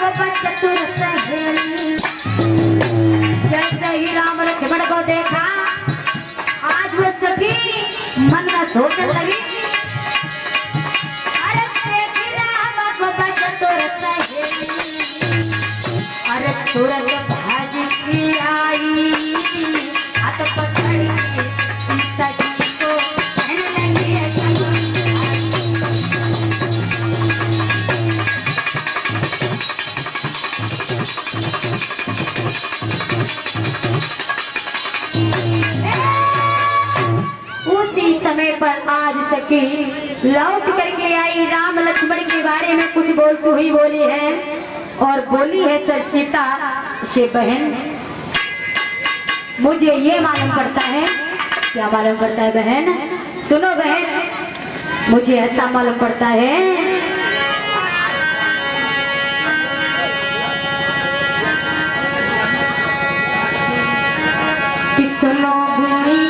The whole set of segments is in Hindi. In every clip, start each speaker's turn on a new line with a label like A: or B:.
A: सब चतुर सहेली जैसे ही राम लक्ष्मण को देखा आज वो सभी मन में सोचने लगी। तुरंत भाजी आई। हाथ पकड़ पर आज सखी लौट करके आई राम लक्ष्मण के बारे में कुछ बोलती हुई बोली है और बोली है, सर सीता, से बहन, मुझे ये मालूम पड़ता है, क्या मालूम पड़ता है बहन? सुनो बहन, मुझे ऐसा मालूम पड़ता है कि सुनो दुनिया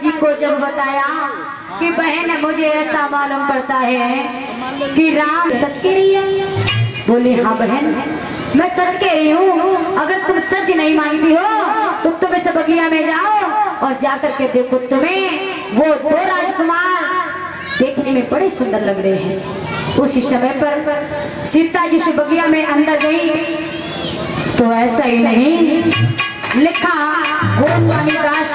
A: जी को जब बताया कि बहन, मुझे ऐसा मालूम पड़ता है कि राम सच कह रही है। बोली हाँ बहन, मैं सच कह रही हूँ। अगर तुम सच नहीं मानती हो तो तुम इस बगिया में जाओ और जाकर के देखो तुम्हें वो दो राजकुमार देखने में बड़े सुंदर लग रहे हैं। उसी समय पर सीता जी से बगिया में अंदर गई। तो ऐसा ही नहीं, लिखा गोस्वामी दास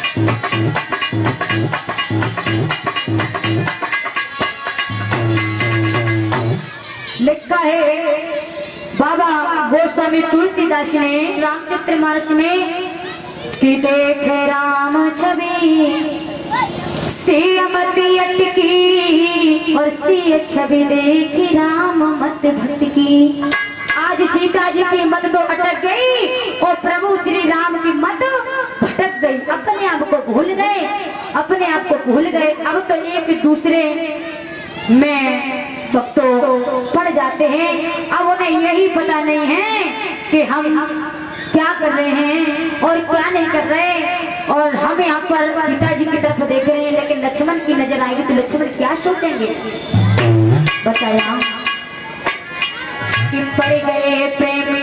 A: गोस्वामी तुलसीदास ने रामचरित्र मानस में कि देख राम छवि। अटकी और छवि देखी राम मत भटकी। आज सीता जी की मत तो अटक गई और प्रभु श्री राम की मत भटक गई। अपने आप को भूल गए, अपने आप को भूल गए। अब तो एक दूसरे में भक्तों पड़ जाते हैं। अब यही पता नहीं है कि हम क्या कर रहे हैं और क्या नहीं कर रहे। और हम यहाँ पर सीता जी की तरफ़ देख रहे हैं, लेकिन लक्ष्मण की नज़र आएगी तो लक्ष्मण क्या सोचेंगे? बताया कि पड़ गए प्रेम